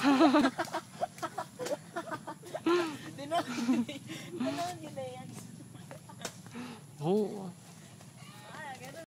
ko, na! Yun na yan. Oo.